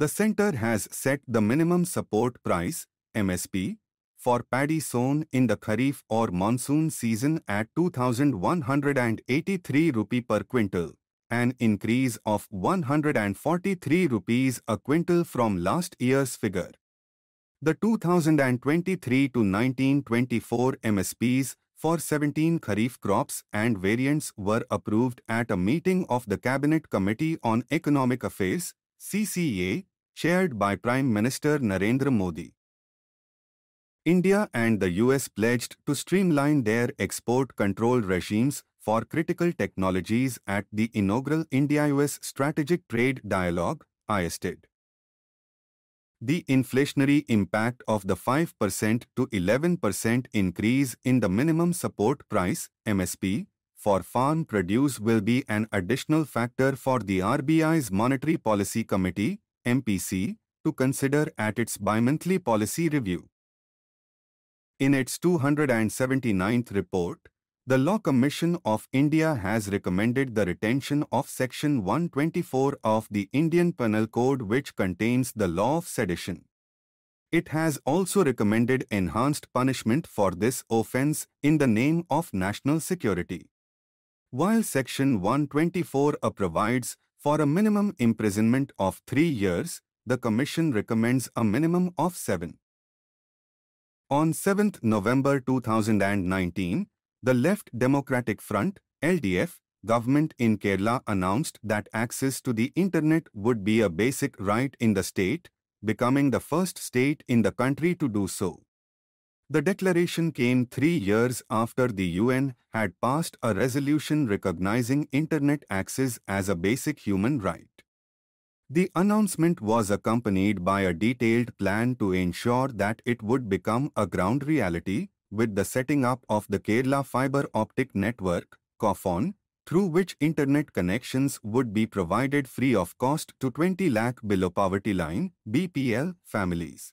The centre has set the minimum support price, MSP, for paddy sown in the Kharif or monsoon season at 2183 rupee per quintal, an increase of 143 rupees a quintal from last year's figure. The 2023 to 1924 MSPs for 17 Kharif crops and variants were approved at a meeting of the Cabinet Committee on Economic Affairs, CCEA, chaired by Prime Minister Narendra Modi. India and the US pledged to streamline their export control regimes for critical technologies at the inaugural India-US Strategic Trade Dialogue, ISTD. The inflationary impact of the 5% to 11% increase in the minimum support price, MSP, for farm produce will be an additional factor for the RBI's Monetary Policy Committee, MPC, to consider at its bimonthly policy review. In its 279th report, the Law Commission of India has recommended the retention of Section 124 of the Indian Penal Code which contains the law of sedition. It has also recommended enhanced punishment for this offence in the name of national security. While Section 124 a provides for a minimum imprisonment of three years, the Commission recommends a minimum of seven. On 7 November 2019, the Left Democratic Front, LDF, government in Kerala announced that access to the internet would be a basic right in the state, becoming the first state in the country to do so. The declaration came three years after the UN had passed a resolution recognizing internet access as a basic human right. The announcement was accompanied by a detailed plan to ensure that it would become a ground reality with the setting up of the Kerala Fibre Optic Network, KFON, through which internet connections would be provided free of cost to 20 lakh below poverty line BPL families.